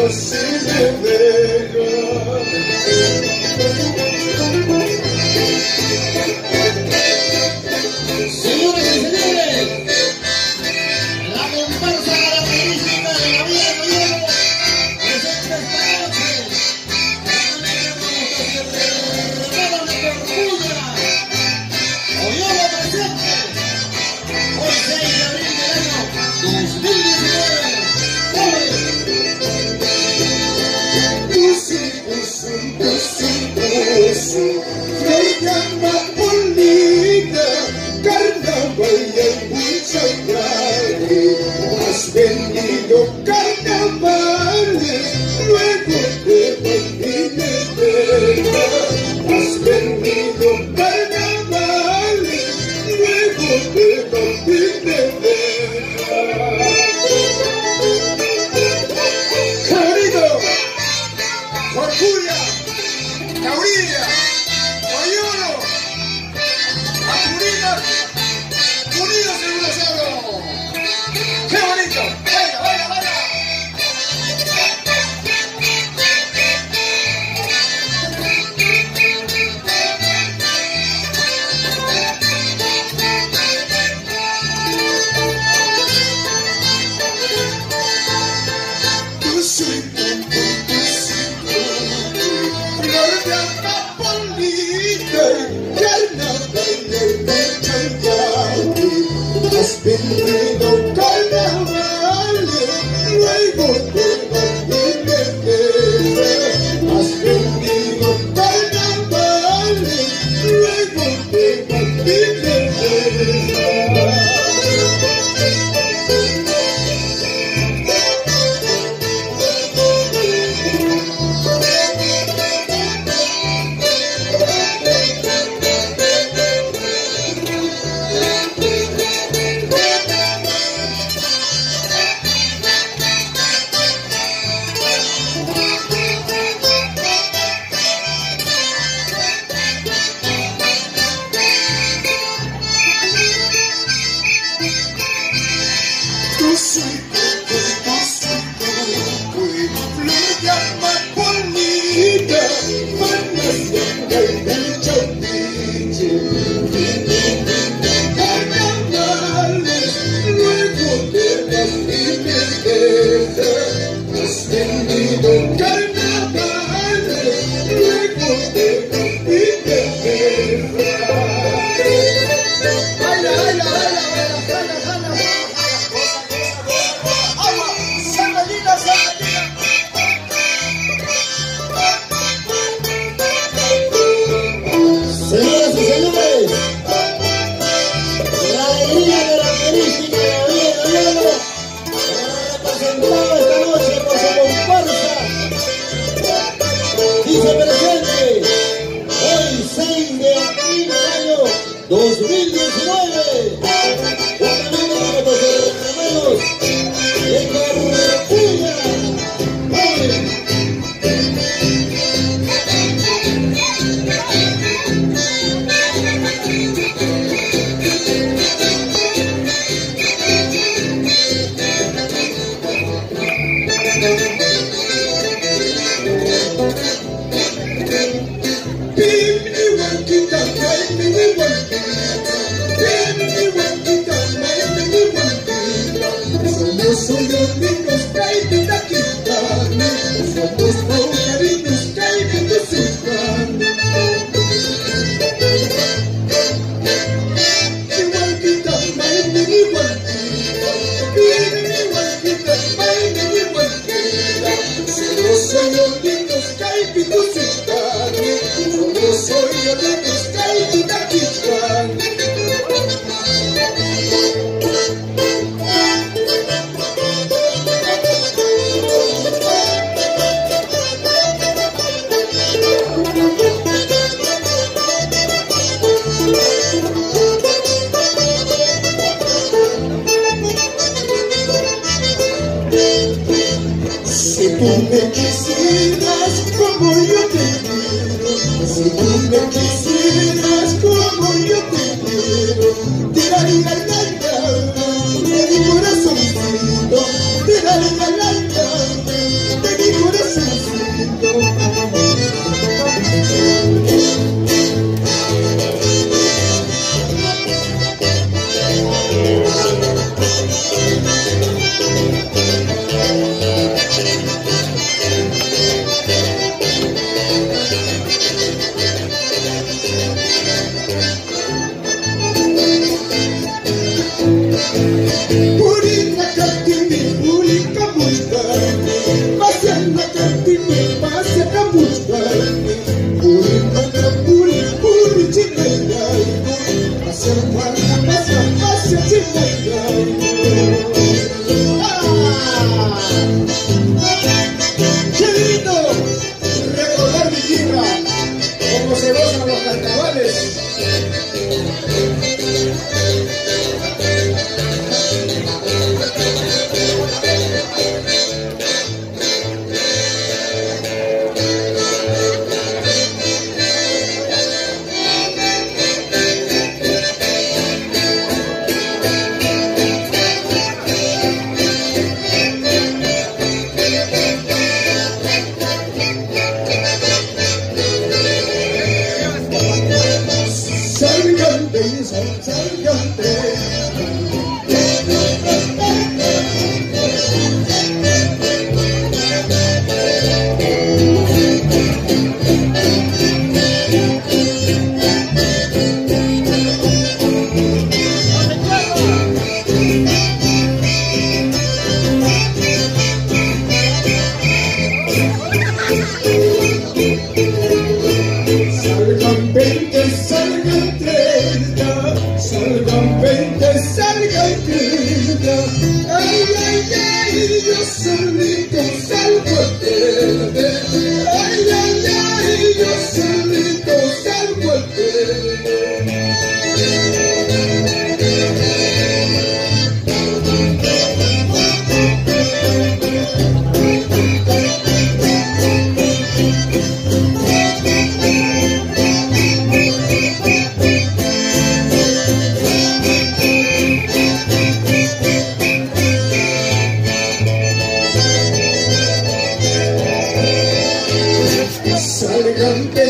You're sitting there. been Manilla, Manilla, Manilla, Manilla, Manilla, 12.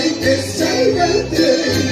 It's can save a day.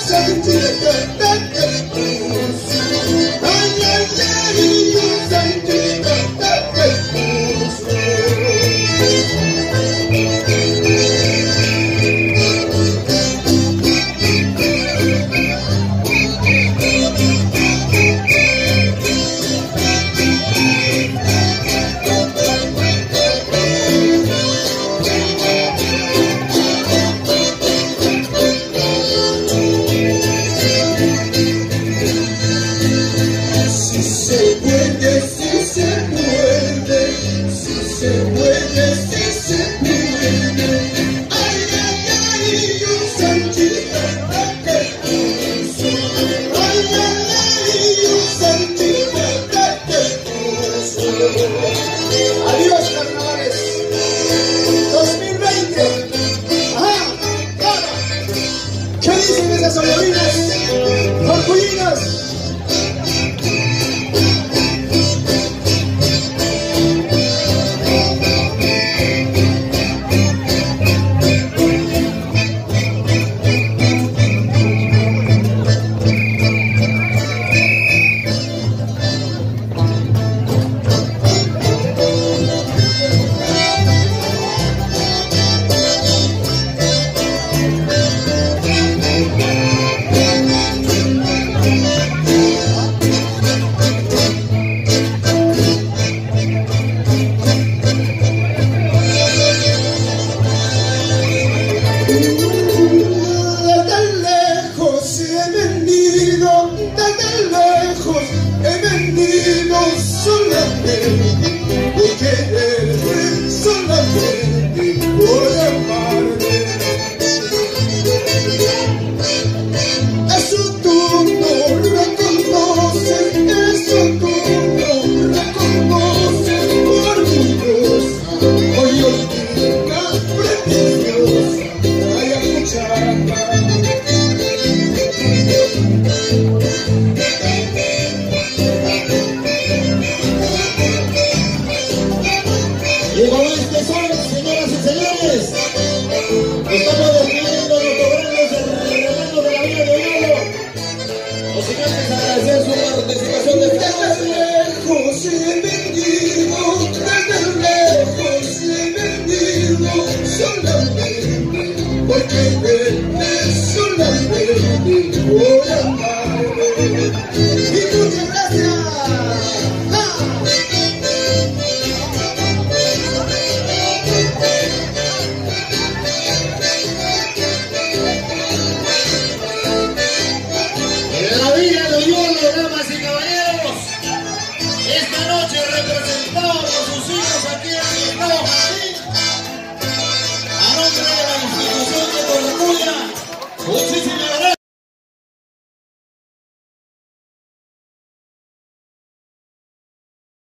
Say to the good, sin antes agradecer su participación de. Este